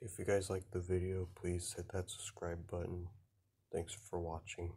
If you guys liked the video, please hit that subscribe button. Thanks for watching.